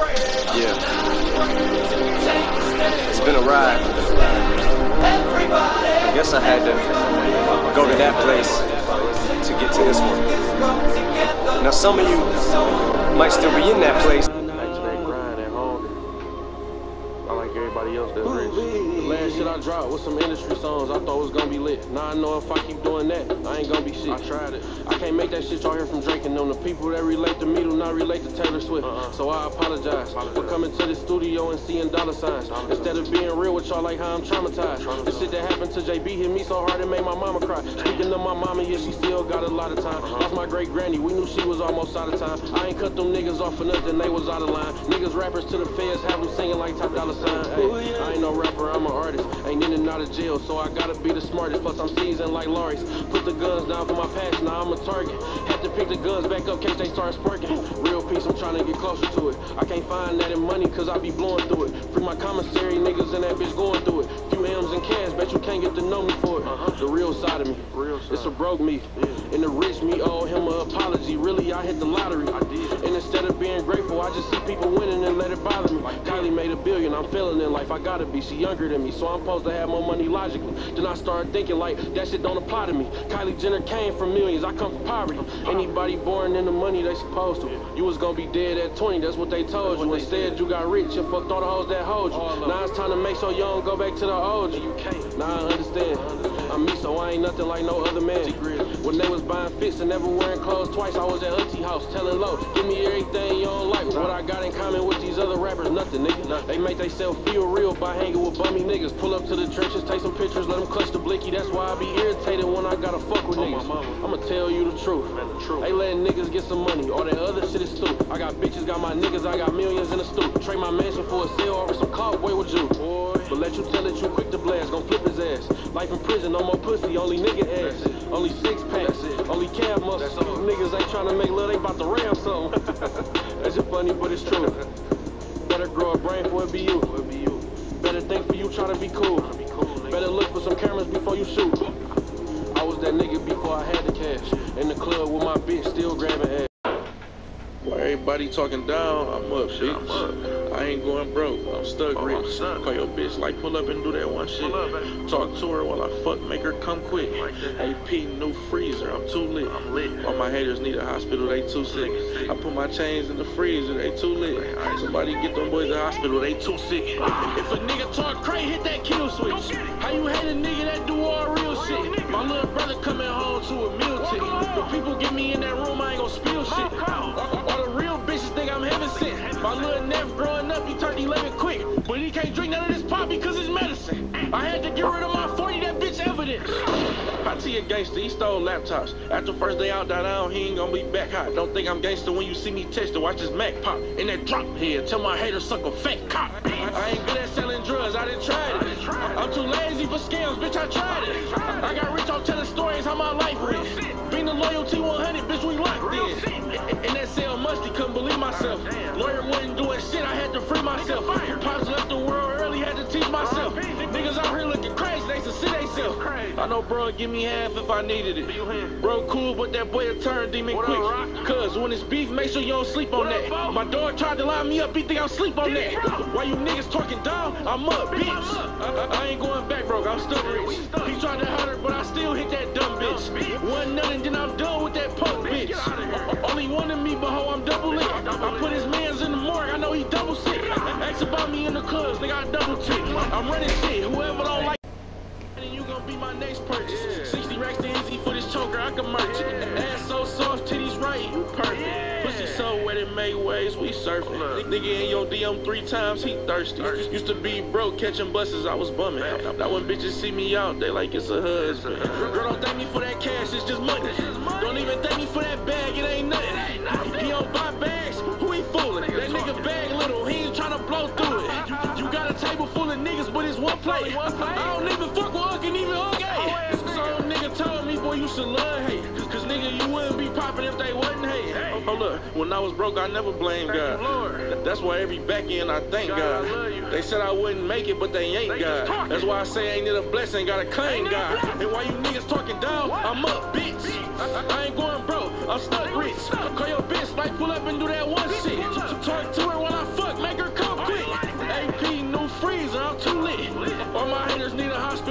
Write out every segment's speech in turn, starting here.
Yeah. It's been a ride. I guess I had to go to that place to get to this one. Now some of you might still be in that place. To that grind at home. I like everybody else rich. Shit I dropped was some industry songs I thought was gonna be lit. Now I know if I keep doing that, I ain't gonna be shit. I tried it. I can't make that shit y'all hear from Drake and them. The people that relate to me do not relate to Taylor Swift. Uh-uh. So I apologize for coming to the studio and seeing dollar signs. Instead of being real with y'all like how I'm traumatized. The shit that happened to JB hit me so hard it made my mama cry. Speaking of my mama, yeah, she still got a lot of time. Uh-huh. Lost my great granny, we knew she was almost out of time. I ain't cut them niggas off for nothing, they was out of line. Niggas rappers to the feds have them singing like top dollar sign. Hey, I ain't no rapper, I'm an artist. Ain't in and out of jail, so I gotta be the smartest. Plus I'm seasoned like Lawrence. Put the guns down for my passion, now I'm a target. Had to pick the guns back up case they start sparking. Real peace, I'm trying to get closer to it. I can't find that in money cause I be blowing through it. Free my commissary, niggas and that bitch going through it. M's and cash, bet you can't get to know me for it. The real side of me. Real It's a broke me. And the rich me owe him an apology. Really, I hit the lottery. I did. And instead of being grateful, I just see people winning and let it bother me. Kylie made a billion, I'm feeling in life. I gotta be. She younger than me, so I'm supposed to have more money logically. Then I started thinking like that shit don't apply to me. Kylie Jenner came from millions, I come from poverty. Anybody born in the money they supposed to. You was gonna be dead at 20, that's what they told you. Instead, you got rich and fucked all the hoes that hold you. Now it's time to make sure you don't go back to the old you. Now I understand. I'm me, so I ain't nothing like no other man. When they was buying fits and never wearing clothes twice, I was at auntie house telling low, give me everything you don't like. What I got in common with these other rappers, nothing, nigga. They make themselves feel real by hanging with bummy niggas. Pull up to the trenches, take some pictures, let them clutch the blicky. That's why I be irritated when I gotta fuck with niggas. I'ma tell you the truth. They letting niggas get some money. All that other shit is stupid. I got bitches, got my niggas, I got millions in the stoop. Trade my mansion for a sale over some cowboy with you. But let you tell it, you quick to blast, gon' flip his ass. Life in prison, no more pussy, only nigga ass. Only six packs, only calf muscles. Niggas ain't trying to make love, they bout to ram something. That's just funny, but it's true. Brain for it be you. Better think for you trying to be cool. Better look for some cameras before you shoot. I was that nigga before I had the cash. In the club with my bitch still grabbing ass. Everybody talking down? I'm up, bitch. I ain't going broke. I'm stuck rich. Call your bitch like pull up and do that one shit. Talk to her while I fuck, make her come quick. Like AP new freezer, I'm too lit. I'm lit. All my haters need a hospital, they too sick. I put my chains in the freezer, they too lit. Somebody get them boys to the hospital, they too sick. If a nigga talk crazy, hit that kill switch. How you hate a nigga that do all shit? My little brother coming home to a meal ticket. The people get me in that room, I ain't gon' spill shit. All, the real bitches think I'm heaven sent. My little nephew growing up, he turned 11 quick. But he can't drink none of this pop because it's medicine. I had to get rid of my 40, that bitch evidence. Patsy a gangster, he stole laptops. After first day out down, he ain't gonna be back hot. Don't think I'm gangster when you see me text to watch his Mac pop. In that drop head, tell my haters suck a fat cop. I ain't good at selling drugs, scams, bitch, I tried it. I got rich off telling stories how my life was. Being the loyalty 100, bitch, we locked in. In that cell musty, couldn't believe myself. Lawyer wasn't doing shit, I had to free myself. Pops left the world early, had to teach myself. Niggas out here looking crazy, they should theyself. I know bro give me half if I needed it. Bro cool, but that boy a turn demon quick. Cause when it's beef, make sure you don't sleep on that. My dog tried to line me up, he think I'm sleep on that. Why you niggas talking down? I'm up, bitch. I, I ain't going back, bro, I'm still rich. He tried to hurt her, but I still hit that dumb bitch. One nothing, then I'm done with that punk bitch. Only one of me, but ho, I'm double lit. I put his mans in the morgue, I know he double sick. Ask about me in the clubs, nigga, I double tick. I'm running shit, whoever don't be my next purchase. 60 racks to easy for this choker, I can merch it. Ass so soft, titties right, you perfect. Pussy so wet it made waves, we surfing. Nigga in your DM three times, he thirsty. Used to be broke, catching buses, I was bumming. Now when bitches see me out, they like it's a husband. Girl, don't thank me for that cash, it's just money. Don't even thank me for that bag, it ain't nothing. He don't buy bags, who he fooling? That nigga bag little, he ain't tryna blow through it. You, you got a table full of niggas, but it's one plate. I don't even fuck with Ugg and even Ugg gay. Some nigga told me, boy, you should love hate. Cause nigga, you wouldn't be popping if they wasn't hating. Oh, oh, look, when I was broke, I never blamed God. That's why every back end I thank God. They said I wouldn't make it, but they ain't God. That's why I say ain't it a blessing, gotta claim God. And why you niggas talking down, I'm up, bitch. I, I ain't going broke, I'm stuck rich. Call your bitch, like pull up and do that one shit. Talk to her while I fuck,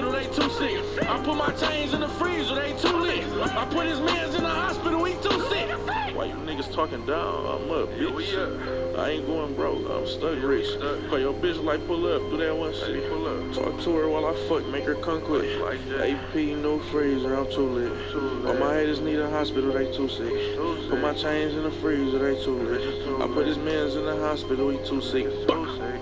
I put my chains in the freezer, they too lit. I put his mans in the hospital, he too sick. Why you niggas talking down? I'm up, bitch. I ain't going broke. I'm stuck rich. Call your bitch like pull up. Do that one shit. Pull up. Talk to her while I fuck. Make her come quick. Like that. AP, no freezer. I'm too lit. All my haters need a hospital. They too sick. Put my chains in the freezer. They too lit. I put his mans in the hospital. He too sick. Too sick.